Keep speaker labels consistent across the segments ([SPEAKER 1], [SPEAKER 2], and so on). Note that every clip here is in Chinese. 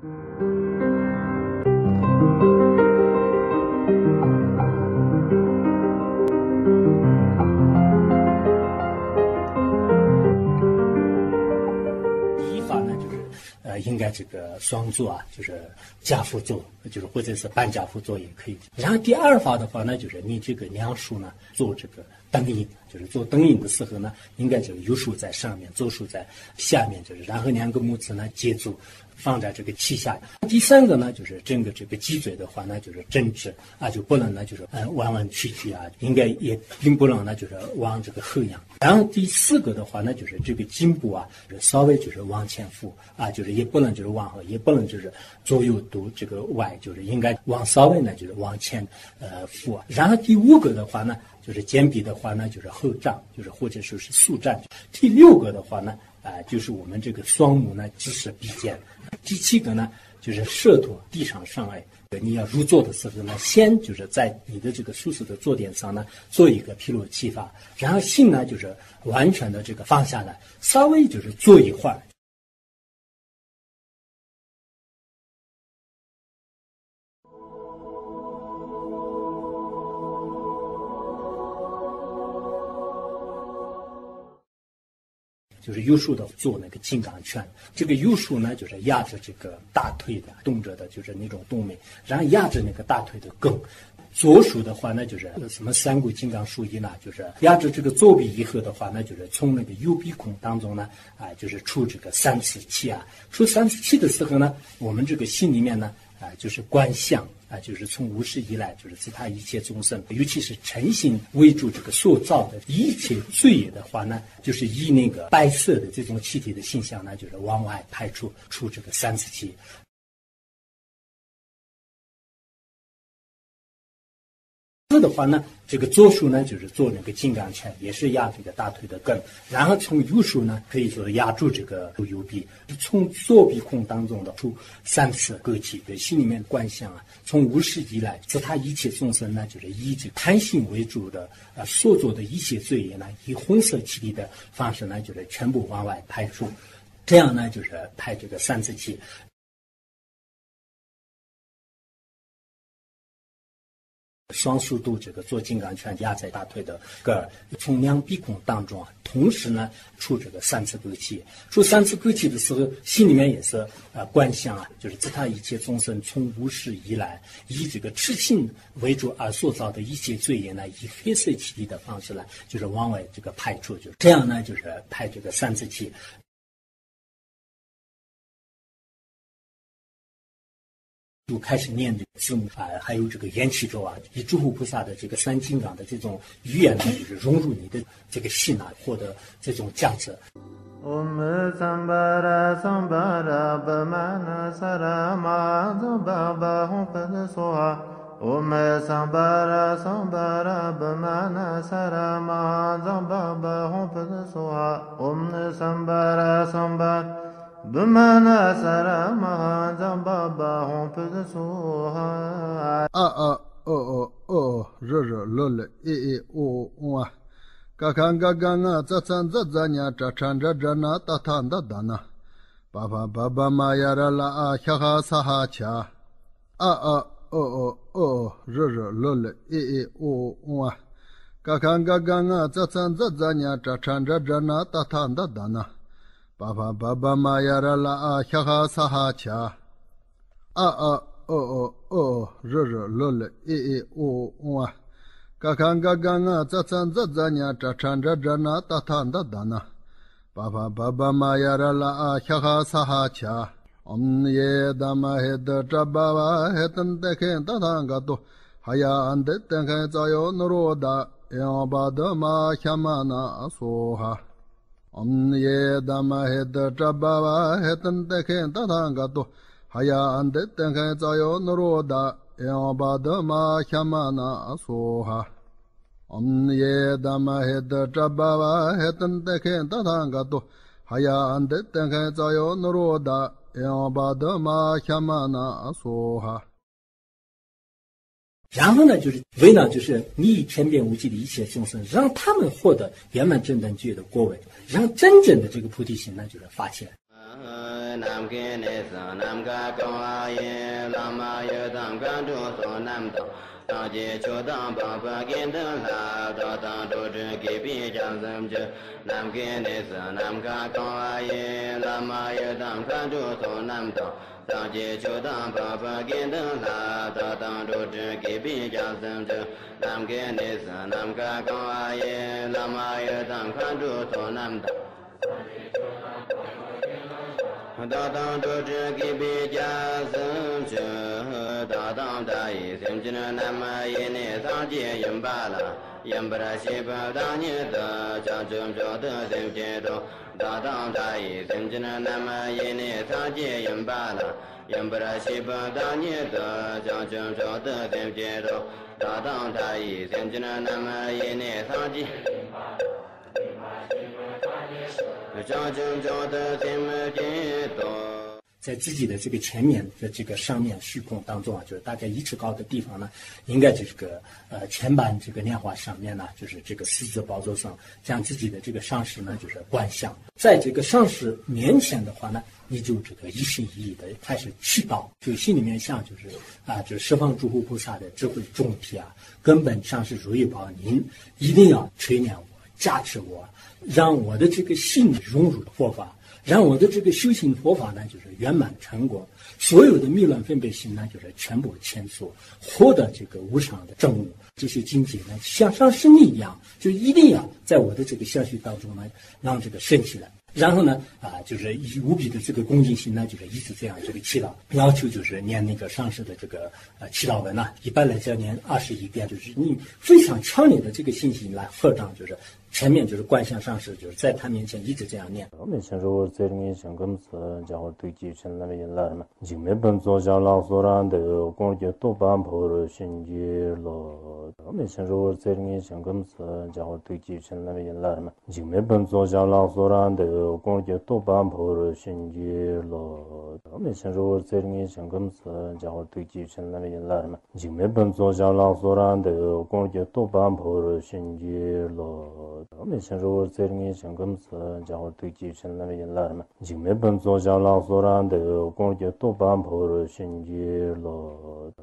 [SPEAKER 1] 第一法呢，就是呃，应该这个双做啊，就是加辅做，就是或者是半加辅做也可以。然后第二法的话呢，就是你这个梁树呢做这个灯影，就是做灯影的时候呢，应该这个右手在上面，左手在下面，就是然后两个拇指呢接住。放在这个器下。第三个呢，就是整个这个脊椎的话呢，就是正直啊，就不能呢，就是呃弯弯曲曲啊，应该也并不能呢，就是往这个后仰。然后第四个的话呢，就是这个颈部啊，就是稍微就是往前俯啊，就是也不能就是往后，也不能就是左右都这个歪，就是应该往稍微呢就是往前呃俯。然后第五个的话呢，就是肩臂的话呢，就是后胀，就是或者说是速站。第六个的话呢，啊，就是我们这个双目呢，知识必见。第七个呢，就是舌头地上上来。你要入座的时候呢，先就是在你的这个舒适的坐垫上呢，做一个披露气法，然后心呢就是完全的这个放下来，稍微就是坐一会儿。就是右手的做那个金刚拳，这个右手呢就是压着这个大腿的动着的，就是那种动脉，然后压着那个大腿的根。左手的话呢就是什么三股金刚术一呢，就是压着这个左臂以后的话呢，就是从那个右鼻孔当中呢，啊，就是出这个三次气啊。出三次气的时候呢，我们这个心里面呢，啊，就是观相。啊，就是从无始以来，就是其他一切众生，尤其是诚心为主这个塑造的一切罪业的话呢，就是以那个白色的这种气体的形象呢，就是往外排出出这个三次气。的话呢，这个左手呢就是做那个金刚拳，也是压这个大腿的根，然后从右手呢可以说压住这个右臂，从左臂孔当中的出三次勾气，对心里面观想啊，从无始以来，自他一切众生呢，就是以这贪心为主的啊所做的一切罪业呢，以红色气体的方式呢，就是全部往外排出，这样呢就是排这个三次气。双速度这个做金刚拳压在大腿的个，从两鼻孔当中啊，同时呢出这个三次勾气。出三次勾气的时候，心里面也是啊观想啊，就是自他一切众生从无始以来，以这个痴心为主而塑造的一切罪业呢，以黑色气体的方式呢，就是往外这个排出，就这样呢，就是排这个三次气。就开始念这个字母啊，还有这个言气咒啊，以诸佛菩萨的这个三金刚的这种语言呢，就是融入你的这个心呢，获得这种价值。
[SPEAKER 2] bumana sarama zamba ba hompe soha a a o o o ro ro lo le e e o o a ka kan ga ga na cha chan za za nya cha chan ra ra na ta tha da da na ba ba ba ba ma ya ra la a kha ha sa ha cha a a o o o ro ro lo le e e o o a ka kan ga ga na cha chan za za nya cha chan ra ra na ta tha da da na Baba baba maya ra la a kya ha sa ha cha. A a o o o ro r l l e e o o a. Ka kan ga ga nga za chan za za nya cha chan ra ra na ta than da da na. Baba baba maya ra la a kya ha sa ha cha. Om ye da ma he da cha ba ba he tan de khen ta thang ga to. Haya an de ten khen za yo no ro da. E, Yon ba da ma kya ma na so ha. Om ye dama he de trabba wa he tan te khe ta tha ga to ha ya an de ten khe za yo no ro da ya ba de ma kha ma na so ha om ye dama he de trabba wa he tan te khe ta tha ga to ha ya an de ten khe za yo no ro da ya ba de ma kha ma na so ha
[SPEAKER 1] 然后呢，就是为了就是你以天变无际的一切众生，让他们获得圆满正等觉的果位，让真正的这个菩提心呢，就是发起来。
[SPEAKER 3] nam ke ne sa nam ka ka wa ye la ma ye dam ka du so nam ta ta je cho dam ba ba gen da la da da do de ge bi jang sam je nam ke ne sa nam ka ka wa ye la ma ye dam ka du so nam ta ta je cho dam ba ba gen da la da da do de ge bi jang sam je nam ke ne sa nam ka ka wa ye la ma ye dam ka du so nam ta 大当多知给别家生者，大当大意生之南无耶内藏界因巴拉， yambara shipa dānyi tā chāchum chōtā simchē tō dātāṁ tāyī simchina nama yinī sācī yambāla yambara shipa dānyi tā chāchum chōtā simchē tō dātāṁ tāyī simchina nama yinī sācī chāchum chōtā simchē tō
[SPEAKER 1] 在自己的这个前面的这个上面虚空当中啊，就是大概一尺高的地方呢，应该就是个呃前板这个莲花上面呢，就是这个四字宝座上，将自己的这个上师呢，就是观想，在这个上师面前的话呢，你就这个一心一意的开始祈祷，就心里面想就是啊，就是十方诸佛菩萨的智慧众体啊，根本上是如意宝，您一定要垂念我，加持我。让我的这个心融入佛法，让我的这个修行佛法呢，就是圆满成果。所有的迷乱分别心呢，就是全部迁出，获得这个无常的正悟。这些境界呢，像上升一样，就一定要在我的这个消息当中呢，让这个升起来。然后呢，啊，就是以无比的这个恭敬心呢，就是一直这样这个祈祷，要求就是念那个上师的这个呃祈祷文呢，一般来讲念二十一遍，就是你非常强烈的这个信心来合掌，就是。前面就是观相上师，就是在他面前一直这样念。
[SPEAKER 4] 我们先说在里面想跟词，叫我对继承那边来嘛。就没本做下老所然的，光就多半破了心结了。我们先说在里面想跟词，叫我对继承那边来嘛。就没本做下老所然的，光就多半破了心结了。我们先说在里面想跟词，叫我对继承那边来嘛。就没本做下老所然的，光就多半破了心结了。āmi shēn rōgōr tsēr ngī shēn gōm sā jāgōr tūk jīv shēn nāmi yīn lā rā jīg mē bēm tsō jāng lāng sō rāng dē gōng jē tō bāng pō rō shēn jī lō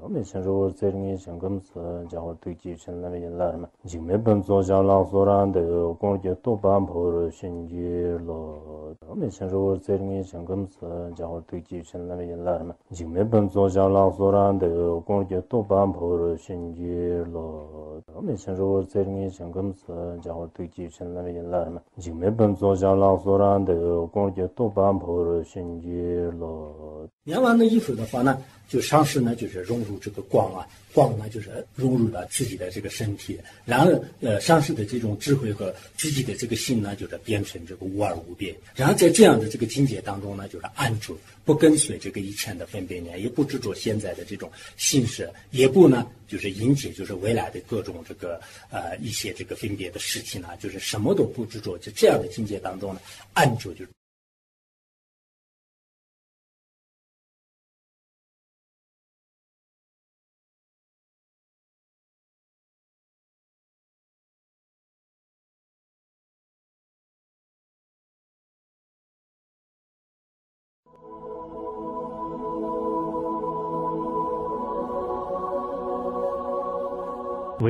[SPEAKER 4] āmi shēn rōgōr tsēr ngī shēn gōm sā jāgōr tūk jīv shēn nāmi yīn lā rā jīg mē bēm tsō jāng lāng sō rāng dē gōng jē tō bāng pō rō shēn jī lō āmi shēn rōgōr tsēr ngī shēn gōm sā jāgōr tūk jīv shēn nāmi yīn lā rā jīg mē bēm tsō jāng lāng sō rāng dē gōng jē tō bāng pō rō shēn jī lō āmi shēn rōgōr tsēr ngī shēn gōm sā jāgōr tūk 们先说在里面想跟词，叫我对。继承那边来嘛，就没本做下老所然的，光就多半破了心结了。
[SPEAKER 1] 念完了以后的话呢，就上师呢就是融入这个光啊，光呢就是融入了自己的这个身体，然后呃上师的这种智慧和自己的这个心呢，就是变成这个无二无别。然后在这样的这个境界当中呢，就是安住，不跟随这个以前的分别念，也不执着现在的这种心事，也不呢就是引起就是未来的各种这个呃一些这个分别的事情呢，就是什么都不执着，就这样的境界当中呢，按住就。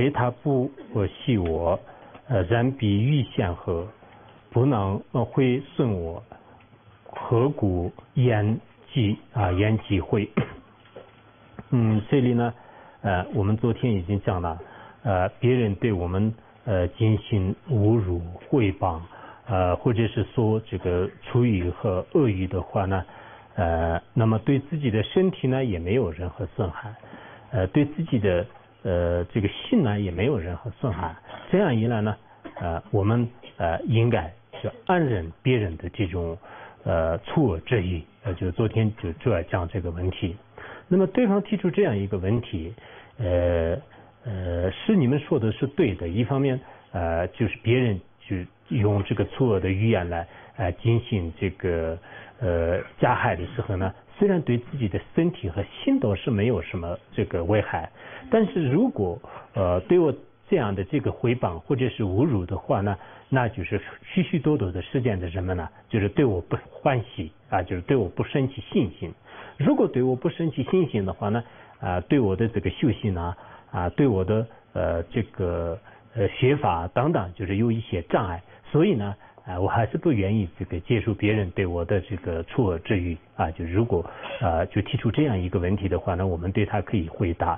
[SPEAKER 5] 他不我系我，呃，然必欲相合，不能呃会损我，何故言忌啊？言忌讳？嗯，这里呢，呃，我们昨天已经讲了，呃，别人对我们呃进行侮辱、诽谤，呃，或者是说这个粗语和恶语的话呢，呃，那么对自己的身体呢也没有任何损害，呃，对自己的。呃，这个信呢也没有任何损害。这样一来呢，呃，我们呃应该就安忍别人的这种呃错恶之意。呃，就昨天就主要讲这个问题。那么对方提出这样一个问题，呃呃，是你们说的是对的。一方面，呃，就是别人就用这个错恶的语言来呃进行这个呃加害的时候呢。虽然对自己的身体和心都是没有什么这个危害，但是如果呃对我这样的这个诽谤或者是侮辱的话呢，那就是许许多多的事件的人们呢，就是对我不欢喜啊，就是对我不生起信心。如果对我不生起信心的话呢，啊，对我的这个修行呢，啊，对我的呃这个呃学法等等，就是有一些障碍。所以呢，啊，我还是不愿意这个接受别人对我的这个错愕之语啊。就如果啊，就提出这样一个问题的话呢，我们对他可以回答。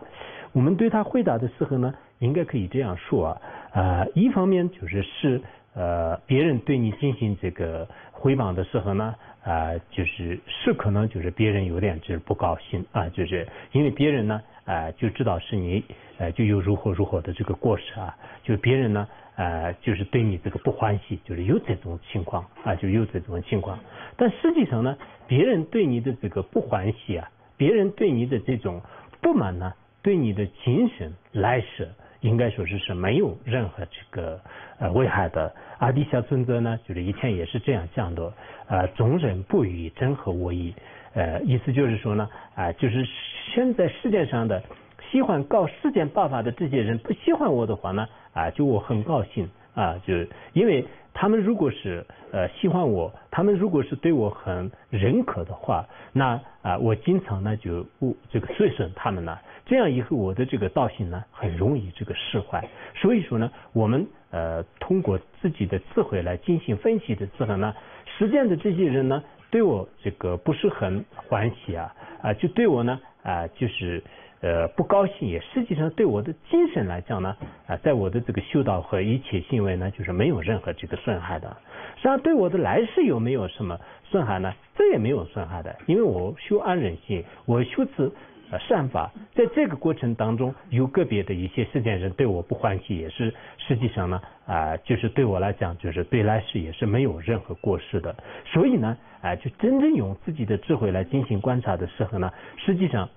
[SPEAKER 5] 我们对他回答的时候呢，应该可以这样说啊，啊，一方面就是是呃，别人对你进行这个回访的时候呢，啊，就是是可能就是别人有点就是不高兴啊，就是因为别人呢，啊，就知道是你呃就有如何如何的这个过失啊，就别人呢，呃，就是对你这个不欢喜，就是有这种情况啊，就有这种情况。但实际上呢，别人对你的这个不欢喜啊，别人对你的这种不满呢。对你的精神来说，应该说是是没有任何这个呃危害的。阿底峡尊者呢，就是以前也是这样讲的，呃，众人不与真和我意，呃，意思就是说呢，啊，就是现在世界上的喜欢搞世间爆发的这些人不喜欢我的话呢，啊，就我很高兴啊，就因为他们如果是呃喜欢我，他们如果是对我很认可的话，那啊，我经常呢就不这个损损他们呢。这样以后，我的这个道行呢，很容易这个释怀。所以说呢，我们呃通过自己的智慧来进行分析的时候呢，实践的这些人呢，对我这个不是很欢喜啊啊，就对我呢啊就是呃不高兴，也实际上对我的精神来讲呢啊，在我的这个修道和一切行为呢，就是没有任何这个损害的。实际上对我的来世有没有什么损害呢？这也没有损害的，因为我修安忍心，我修持。呃，善法在这个过程当中，有个别的一些世间人对我不欢喜，也是实际上呢，啊，就是对我来讲，就是对来世也是没有任何过失的。所以呢，啊，就真正用自己的智慧来进行观察的时候呢，实际上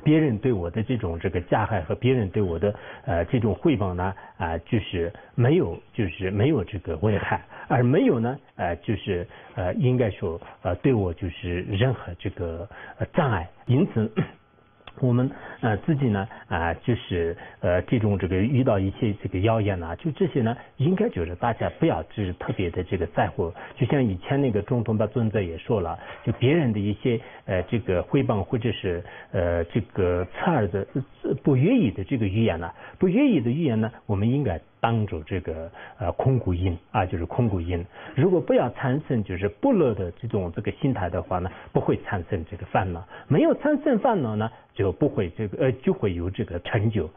[SPEAKER 5] 别人对我的这种这个加害和别人对我的呃这种汇报呢，啊，就是没有，就是没有这个危害，而没有呢，呃，就是呃，应该说呃，对我就是任何这个障碍，因此。我们呃自己呢啊就是呃这种这个遇到一些这个谣言呐，就这些呢，应该就是大家不要就是特别的这个在乎。就像以前那个中统的尊者也说了，就别人的一些呃这个诽谤或者是呃这个刺耳的不愿意的这个语言呢，不愿意的语言呢，我们应该。当着这个呃空谷音啊，就是空谷音。如果不要产生就是不乐的这种这个心态的话呢，不会产生这个烦恼。没有产生烦恼呢，就不会这个呃就会有这个成就。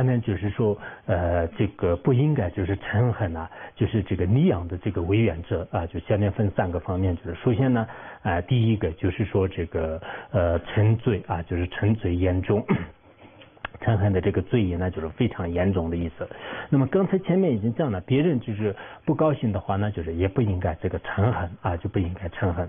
[SPEAKER 5] 下面就是说，呃，这个不应该就是嗔恨啊，就是这个利养的这个为原则啊，就下面分三个方面，就是首先呢，啊，第一个就是说这个呃沉罪啊，就是沉罪严重。嗔恨的这个罪业呢，就是非常严重的意思。那么刚才前面已经讲了，别人就是不高兴的话呢，就是也不应该这个嗔恨啊，就不应该嗔恨。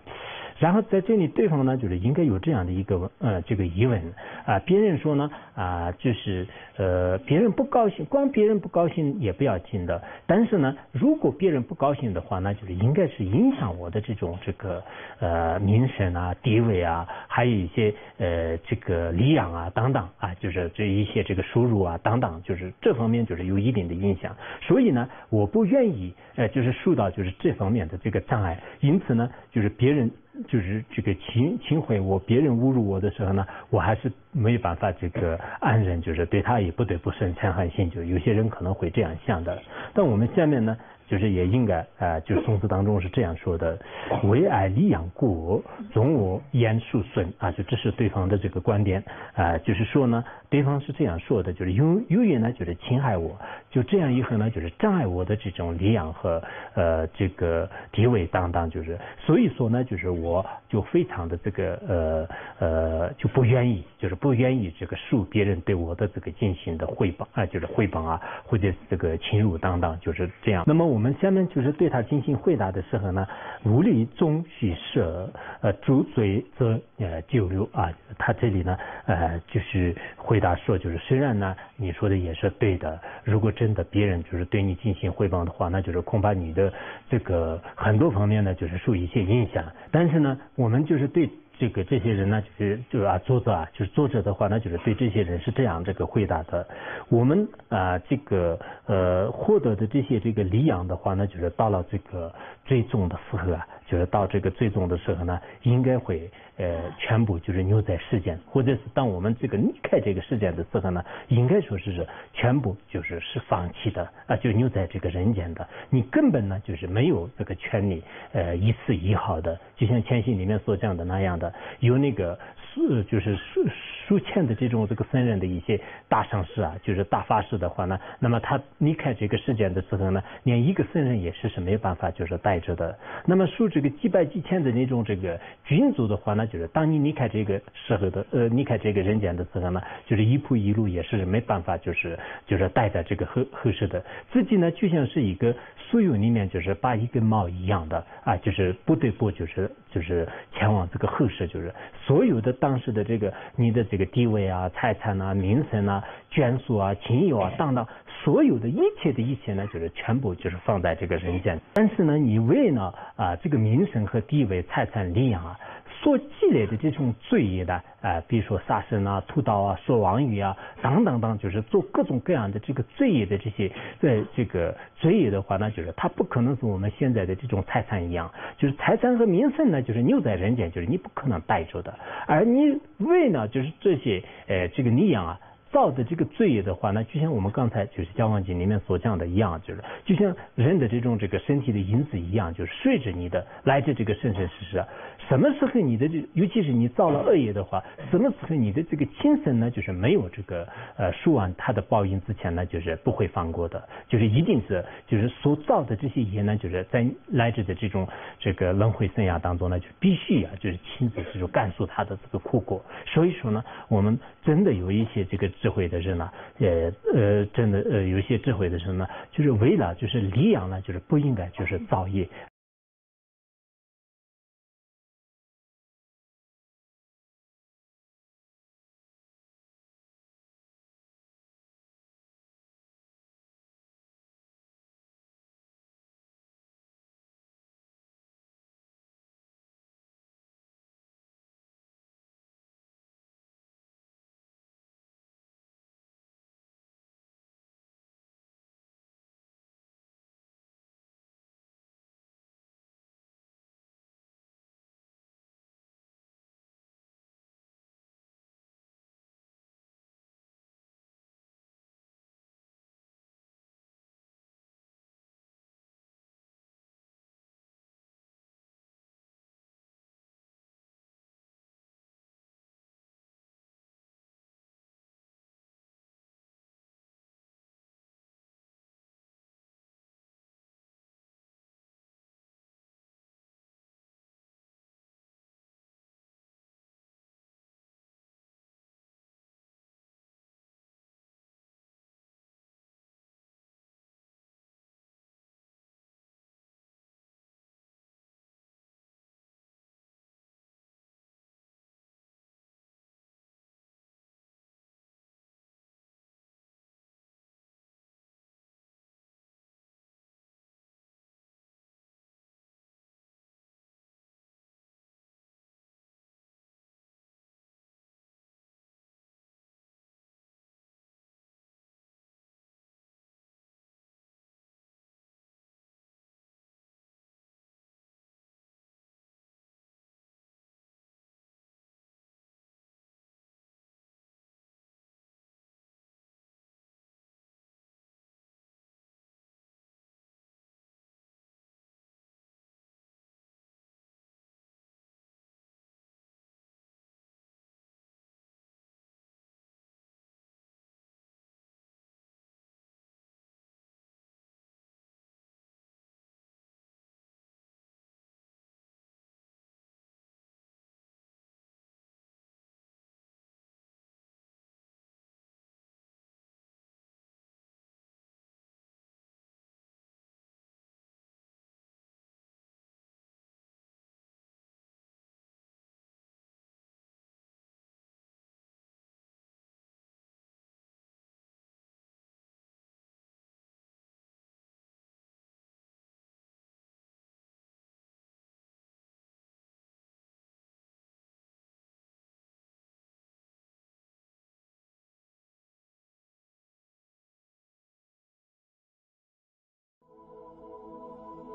[SPEAKER 5] 然后在这里，对方呢就是应该有这样的一个呃这个疑问啊，别人说呢啊，就是呃别人不高兴，光别人不高兴也不要紧的。但是呢，如果别人不高兴的话，那就是应该是影响我的这种这个呃名声啊、地位啊，还有一些呃这个礼养啊等等啊，就是这一些这个收入啊等等，就是这方面就是有一定的影响。所以呢，我不愿意呃就是受到就是这方面的这个障碍，因此呢，就是别人。就是这个侵侵毁我，别人侮辱我的时候呢，我还是没有办法这个安忍，就是对他也不得不生嗔恨心，就有些人可能会这样想的。但我们下面呢？就是也应该啊，就宋词当中是这样说的：为爱利养故，总我言数损啊，就这是对方的这个观点啊，就是说呢，对方是这样说的，就是永永远呢，就是侵害我，就这样以后呢，就是障碍我的这种利养和呃这个地位当当，就是所以说呢，就是我就非常的这个呃呃就不愿意，就是不愿意这个受别人对我的这个进行的汇报啊，就是汇报啊，或者这个侵入当当，就是这样。那么我。们下面就是对他进行回答的时候呢，无理中许设，呃，主罪则呃就留啊。他这里呢，呃，就是回答说，就是虽然呢，你说的也是对的，如果真的别人就是对你进行汇报的话，那就是恐怕你的这个很多方面呢，就是受一些影响。但是呢，我们就是对。这个这些人呢，就是就是啊，作者啊，就是作者的话呢，就是对这些人是这样这个回答的。我们啊，这个呃获得的这些这个礼养的话呢，就是到了这个最终的时候啊。就是到这个最终的时候呢，应该会呃全部就是留在世间，或者是当我们这个离开这个世界的时候呢，应该说是全部就是是放弃的啊，就留在这个人间的。你根本呢就是没有这个权利呃一次一毫的，就像《千禧》里面所讲的那样的，有那个是就是数数千的这种这个僧人的一些大上师啊，就是大法师的话呢，那么他离开这个世间的时候呢，连一个僧人也是是没有办法就是带着的。那么数这。个几百几千的那种这个君主的话呢，就是当你离开这个时候的呃离开这个人间的时候呢，就是一步一路也是没办法，就是就是带在这个后后世的自己呢，就像是一个所有里面就是把一根毛一样的啊，就是不得不就是就是前往这个后世，就是所有的当时的这个你的这个地位啊、财产啊、名声啊、眷属啊、亲友啊等等。所有的一切的一切呢，就是全部就是放在这个人间。但是呢，你为了啊这个名声和地位、财产、利养啊，所积累的这种罪业的啊，比如说杀生啊、屠刀啊、说妄语啊等等等，就是做各种各样的这个罪业的这些在这个罪业的话呢，就是它不可能是我们现在的这种财产一样，就是财产和名声呢，就是留在人间，就是你不可能带走的。而你为呢就是这些呃这个你养啊。造的这个罪业的话，那就像我们刚才就是《交往经》里面所讲的一样，就是就像人的这种这个身体的因子一样，就是随着你的来自这个生生世世。什么时候你的这，尤其是你造了恶业的话，什么时候你的这个亲生呢，就是没有这个呃受完他的报应之前呢，就是不会放过的，就是一定是就是所造的这些业呢，就是在来者的这种这个轮回生涯当中呢，就必须啊，就是亲自这种感受他的这个苦果。所以说呢，我们真的有一些这个。智慧的人呢，呃呃，真的呃，有一些智慧的人呢，就是为了就是利养呢，就是不应该就是造业。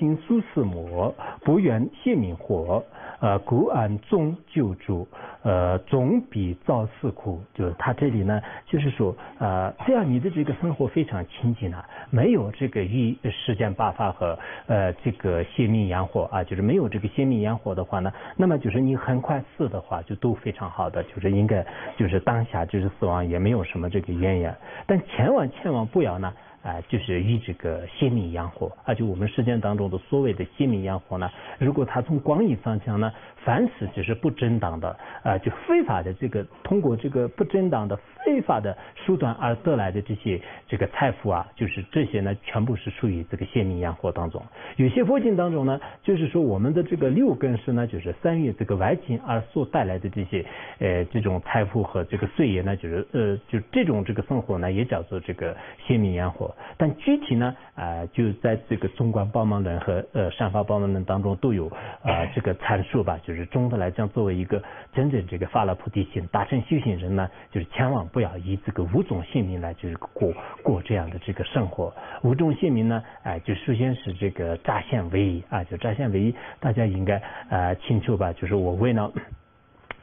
[SPEAKER 5] 经苏四魔，不愿谢明火。呃，故安终救助，呃，总比造死苦。就是他这里呢，就是说，呃，这样你的这个生活非常清净啊，没有这个欲世间八法和呃这个泄命阳火啊，就是没有这个泄命阳火的话呢，那么就是你很快死的话，就都非常好的，就是应该就是当下就是死亡也没有什么这个怨言，但千万千万不要呢。啊，就是与这个泄命阳火，啊，就我们世间当中的所谓的泄命阳火呢，如果它从广义上讲呢，凡是就是不正当的，啊，就非法的这个通过这个不正当的非法的手段而得来的这些这个财富啊，就是这些呢，全部是属于这个泄命阳火当中。有些佛经当中呢，就是说我们的这个六根是呢，就是三月这个外境而所带来的这些呃这种财富和这个岁月呢，就是呃就这种这个生活呢，也叫做这个泄命阳火。但具体呢，啊，就在这个《中观帮忙人》和呃《善法帮忙人》当中都有啊这个阐述吧。就是总的来讲，作为一个真正这个发了菩提心、大乘修行人呢，就是千万不要以这个五种性命来就是过过这样的这个生活。五种性命呢，哎，就首先是这个乍现唯一啊，就乍现唯一，大家应该啊清楚吧？就是我为了。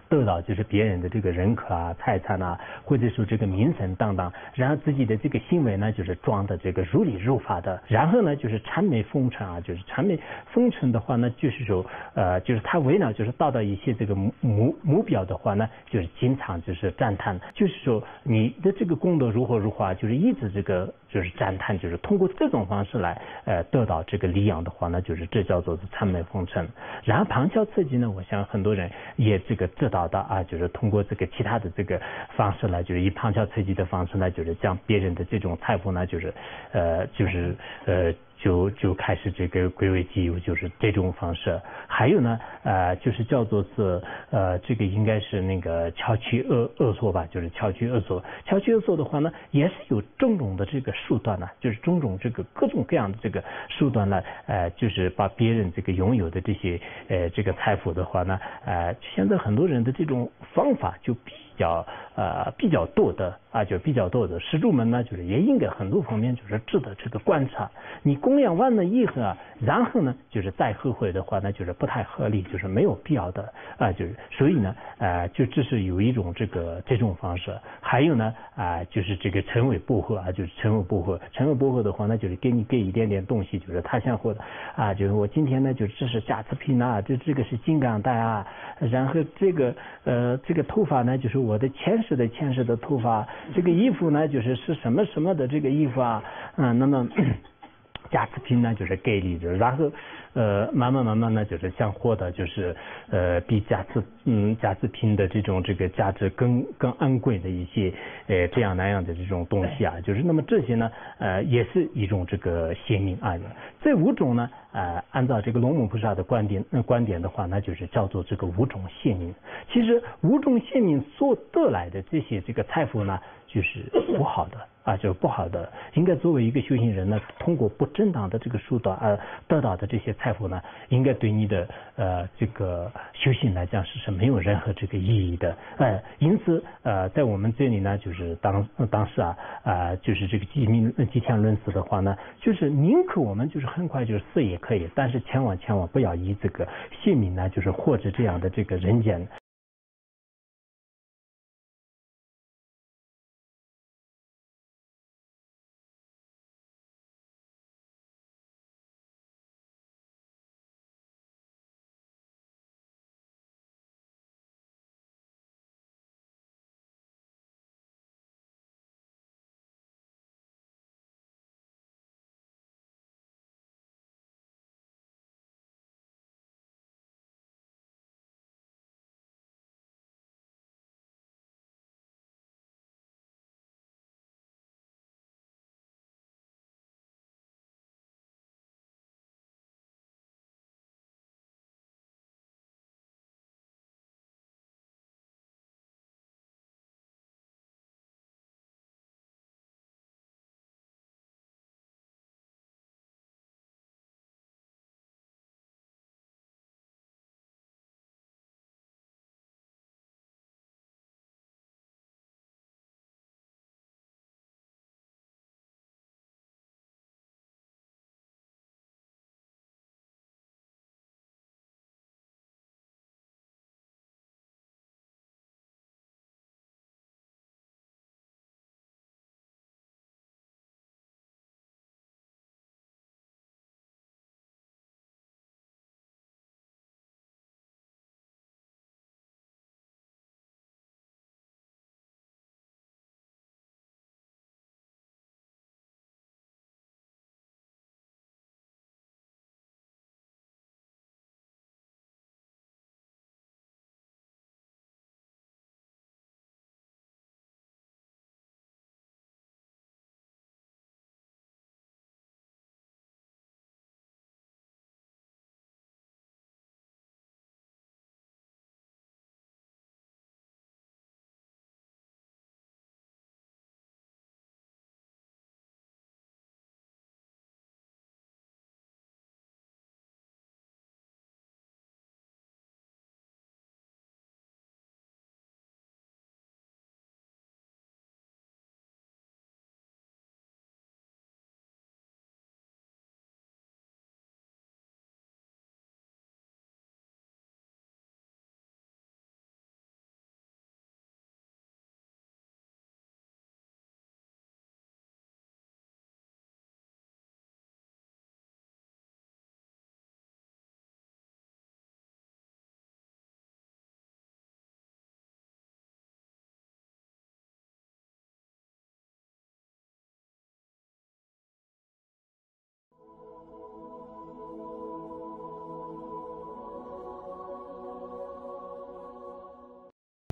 [SPEAKER 5] 得到就是别人的这个认可啊、财产啊，或者说这个名声等等，然后自己的这个行为呢，就是装的这个如理如法的，然后呢，就是谄媚奉承啊，就是谄媚奉承的话呢，就是说，呃，就是他为了就是达到一些这个目目标的话呢，就是经常就是赞叹，就是说你的这个功德如何如何啊，就是一直这个。就是赞叹，就是通过这种方式来呃得到这个礼养的话，那就是这叫做是谄媚奉承。然后旁敲侧击呢，我想很多人也这个知道的啊，就是通过这个其他的这个方式呢，就是以旁敲侧击的方式呢，就是将别人的这种财富呢，就是呃就是呃。就就开始这个归为己有，就是这种方式。还有呢，呃，就是叫做是呃，这个应该是那个巧取恶恶作吧，就是巧取恶作。巧取恶作的话呢，也是有种种的这个手段呢，就是种种这个各种各样的这个手段呢，呃，就是把别人这个拥有的这些呃这个财富的话呢，呃，现在很多人的这种方法就比。较呃比较多的啊，就比较多的石柱门呢，就是也应该很多方面就是值得这个观察。你供养完了以后啊，然后呢，就是再后悔的话，那就是不太合理，就是没有必要的啊，就是所以呢，呃，就这是有一种这个这种方式。还有呢，啊，就是这个成为薄荷啊，就是成为薄荷，成为薄荷的话，那就是给你给一点点东西，就是他想获得啊，就是我今天呢，就这是瑕疵品啊，这这个是金刚带啊，然后这个呃这个头发呢，就是。我的前是的前世的头发，这个衣服呢，就是是什么什么的这个衣服啊，嗯，那么价值品呢，就是给你的，然后。呃，慢慢慢慢呢，就是想获得就是呃比价值嗯价值品的这种这个价值更更昂贵的一些呃这样那样的这种东西啊，就是那么这些呢呃也是一种这个邪命啊。这五种呢呃按照这个龙母菩萨的观点观点的话，那就是叫做这个五种邪命。其实五种邪命所得来的这些这个财富呢，就是不好的啊，就是不好的。应该作为一个修行人呢，通过不正当的这个手段而得到的这些财。富呢，应该对你的呃这个修行来讲是是没有任何这个意义的，呃，因此呃在我们这里呢，就是当当时啊啊就是这个吉命吉天论死的话呢，就是宁可我们就是很快就是死也可以，但是千万千万不要以这个性命呢，就是或者这样的这个人间。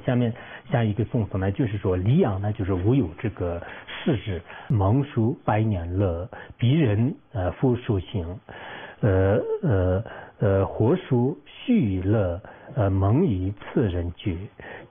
[SPEAKER 5] 下面下一个颂词呢，就是说李阳呢，就是无有这个世之蒙书百年乐，鄙人呃复书行，呃呃呃活书续乐，呃蒙以次人绝，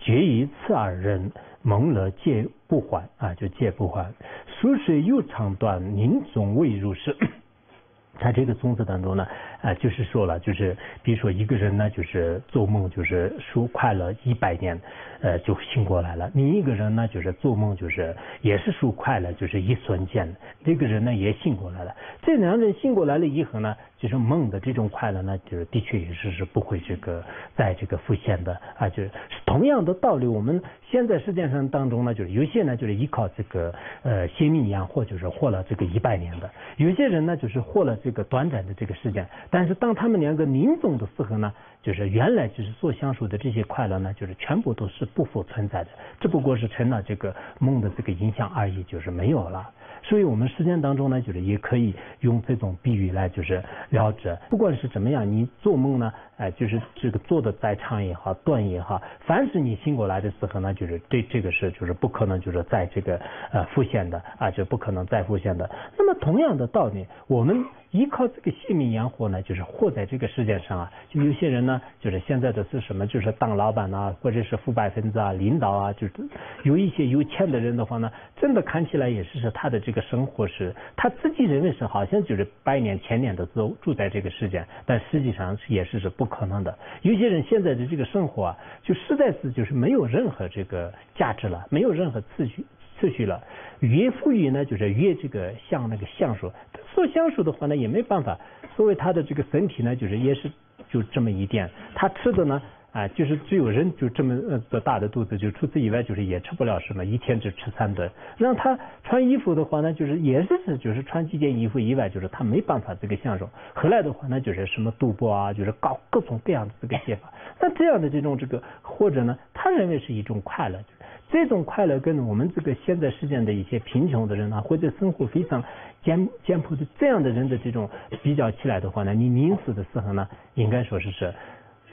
[SPEAKER 5] 绝以次二人，蒙了戒不还啊，就戒不还。书水又长短，宁总未入世。在这个宗词当中呢，啊，就是说了，就是比如说一个人呢，就是做梦，就是说快乐一百年，呃，就醒过来了；另一个人呢，就是做梦，就是也是说快乐，就是一瞬间，这个人呢也醒过来了。这两人醒过来了以后呢，就是梦的这种快乐呢，就是的确也是是不会这个在这个复现的啊，就是同样的道理。我们现在世界上当中呢，就是有些呢就是依靠这个呃先命阳或就是活了这个一百年的，有些人呢就是活了。这个短暂的这个时间，但是当他们两个临终的时候呢，就是原来就是所享受的这些快乐呢，就是全部都是不复存在的，只不过是成了这个梦的这个影响而已，就是没有了。所以，我们实践当中呢，就是也可以用这种比喻来，就是了解，不管是怎么样，你做梦呢，哎，就是这个做的再长也好，短也好，凡是你醒过来的时候呢，就是对这个是就是不可能就是在这个呃复现的啊，就不可能再复现的。那同样的道理，我们。依靠这个性命养活呢，就是活在这个世界上啊。就有些人呢，就是现在的是什么，就是当老板呐，或者是腐败分子啊、领导啊，就是有一些有钱的人的话呢，真的看起来也是是他的这个生活是，他自己认为是好像就是百年千年的住住在这个世界，但实际上也是是不可能的。有些人现在的这个生活啊，就实在是就是没有任何这个价值了，没有任何次序次序了。越富裕呢，就是越这个像那个橡树。做橡树的话呢，也没办法。所谓他的这个身体呢，就是也是就这么一点。他吃的呢，啊，就是只有人就这么呃大的肚子，就除此以外，就是也吃不了什么，一天只吃三顿。让他穿衣服的话呢，就是也是是就是穿几件衣服以外，就是他没办法这个享受。后来的话呢，就是什么赌博啊，就是搞各种各样的这个写法。那这样的这种这个或者呢，他认为是一种快乐。这种快乐跟我们这个现在世间的一些贫穷的人啊，或者生活非常简简朴的这样的人的这种比较起来的话呢，你临死的时候呢，应该说是是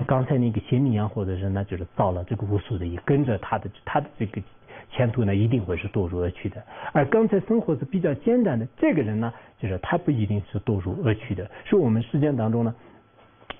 [SPEAKER 5] 刚才那个贤明阳或者人呢，就是造了这个无数的业，跟着他的他的这个前途呢，一定会是堕入恶趣的。而刚才生活是比较简单的这个人呢，就是他不一定是堕入恶趣的。是我们实践当中呢。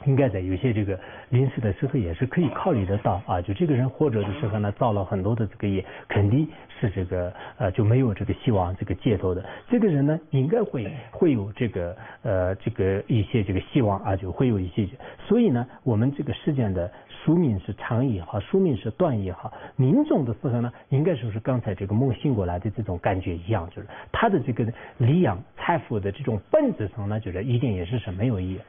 [SPEAKER 5] 应该在有些这个临时的时候也是可以考虑得到啊，就这个人活着的时候呢，造了很多的这个业，肯定是这个呃就没有这个希望这个解脱的。这个人呢，应该会会有这个呃这个一些这个希望啊，就会有一些。所以呢，我们这个事件的宿命是长也好，宿命是短也好，民众的时候呢，应该说是刚才这个梦醒过来的这种感觉一样，就是他的这个理养、财富的这种本质上呢，就是一定也是是没有意义。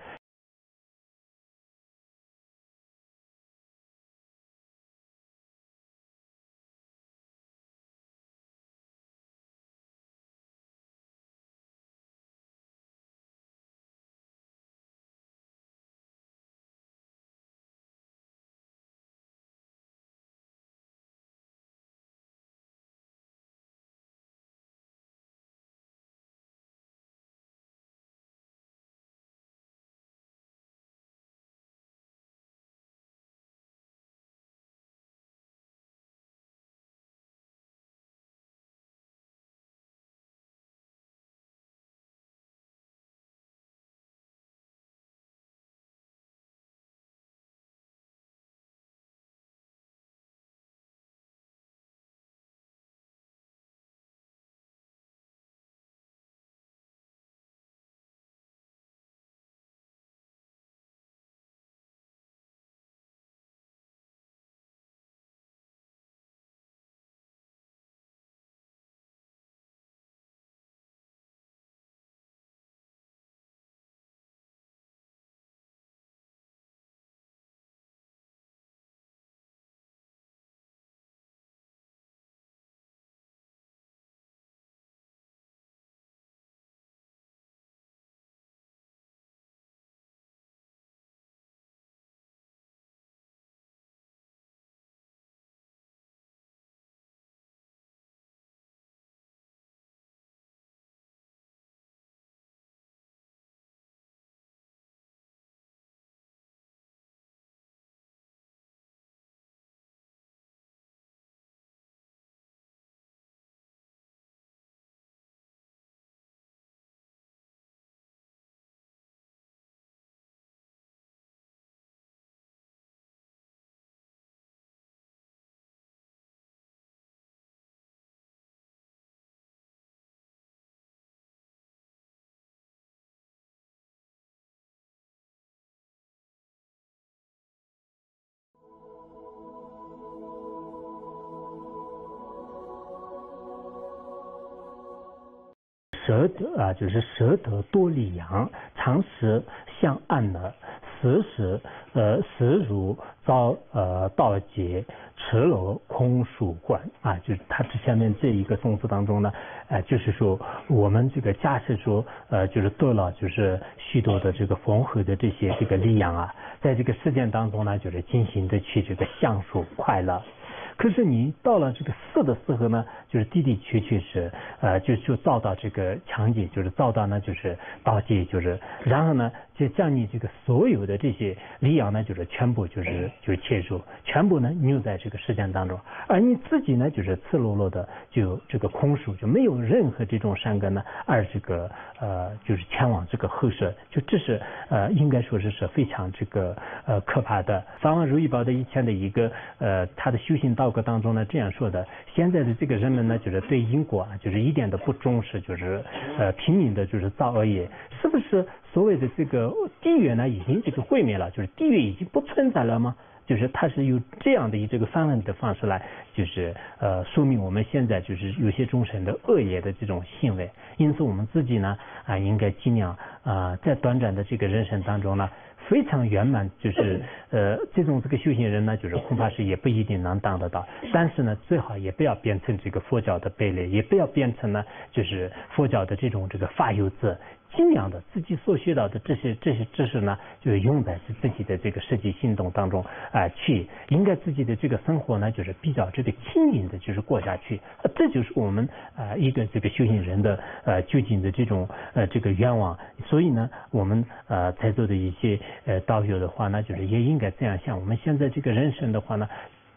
[SPEAKER 5] 舍得啊，就是舍得多利养，常时向暗呢，时时呃时如遭呃道劫，持楼空树观啊，就是他这下面这一个颂词当中呢，呃，就是说我们这个假设说呃，就是得了就是许多的这个丰厚的这些这个力量啊，在这个事件当中呢，就是进行的去这个享受快乐。可是你到了这个死的时候呢，就是的的确确是，呃，就就遭到这个强奸，就是遭到呢就是盗窃，就是然后呢就将你这个所有的这些力量呢，就是全部就是就是切入，全部呢扭在这个事件当中，而你自己呢就是赤裸裸的就这个空手，就没有任何这种善根呢，而这个呃就是前往这个后舍，就这是呃应该说是是非常这个呃可怕的。法王如意宝的以前的一个呃他的修行道格当中呢这样说的，现在的这个人们呢就是对因果啊就是一点都不重视，就是呃拼命的就是造恶业，是不是所谓的这个地狱呢已经这个毁灭了，就是地狱已经不存在了吗？就是它是有这样的一这个翻问的方式来，就是呃说明我们现在就是有些众生的恶业的这种行为，因此我们自己呢啊应该尽量啊在短暂的这个人生当中呢。非常圆满，就是呃，这种这个修行人呢，就是恐怕是也不一定能当得到。但是呢，最好也不要变成这个佛教的败类，也不要变成呢，就是佛教的这种这个发有字。尽量的自己所学到的这些这些知识呢，就是用在自己的这个实际行动当中啊，去应该自己的这个生活呢，就是比较这个轻盈的，就是过下去。这就是我们啊一个这个修行人的呃究竟的这种呃这个愿望。所以呢，我们呃在座的一些呃道友的话呢，就是也应该这样想。我们现在这个人生的话呢。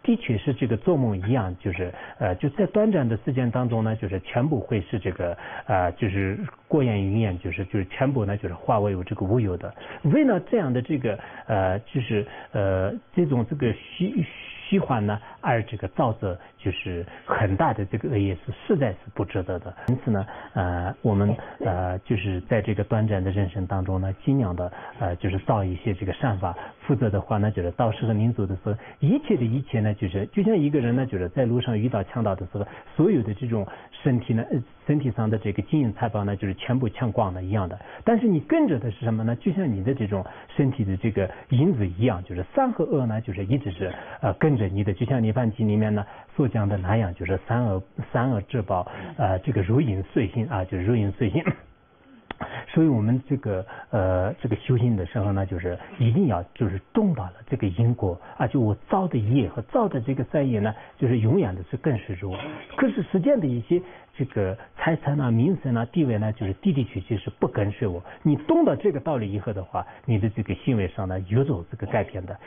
[SPEAKER 5] 的确是这个做梦一样，就是呃就在短暂的时间当中呢，就是全部会是这个呃就是过眼云烟，就是就是全部呢就是化为有这个无有的。为了这样的这个呃就是呃这种这个虚虚幻呢，而这个造作就是很大的这个恶业是实在是不值得的。因此呢呃我们呃就是在这个短暂的人生当中呢，尽量的呃就是造一些这个善法。负责的话呢，就是到时候民族的时候，一切的一切呢，就是就像一个人呢，就是在路上遇到强盗的时候，所有的这种身体呢，身体上的这个金银财宝呢，就是全部抢光了一样的。但是你跟着的是什么呢？就像你的这种身体的这个银子一样，就是善和恶呢，就是一直是呃跟着你的。就像《你槃经》里面呢所讲的那样，就是三恶三恶之宝，呃，这个如影随形啊，就是如影随形。所以我们这个呃这个修行的时候呢，就是一定要就是懂到了这个因果，啊，就我造的业和造的这个善业呢，就是永远的是更是如我。可是实践的一些这个财产啊、名声啊、地位呢，就是的的确确是不跟随我。你懂得这个道理以后的话，你的这个行为上呢，有所这个改变的。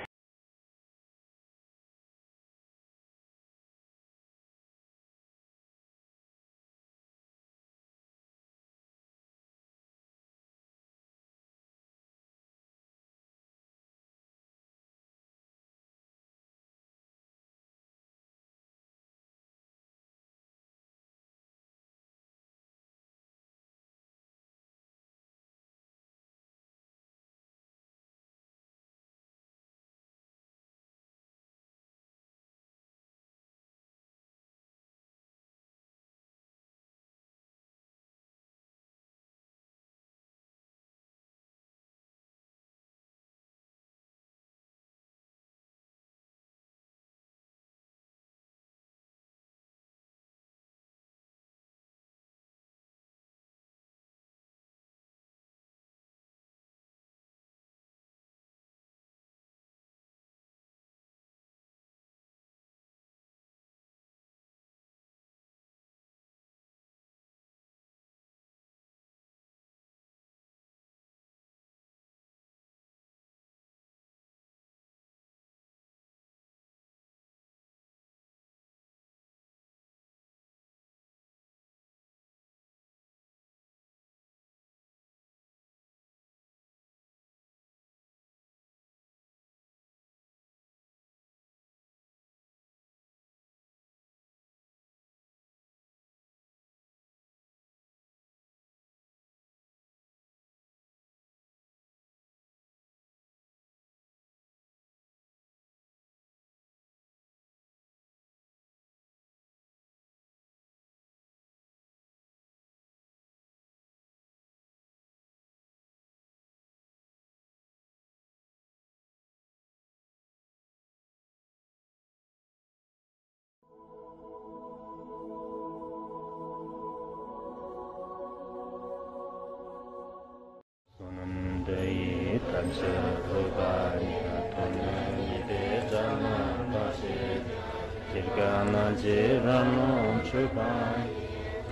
[SPEAKER 6] je ramon chupan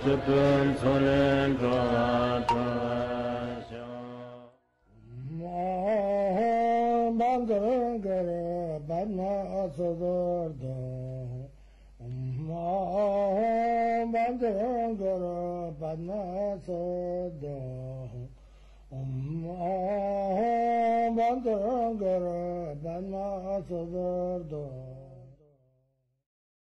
[SPEAKER 6] jepun cholen dro dro Bandangara Om Aham Bandangara Banma Sadardo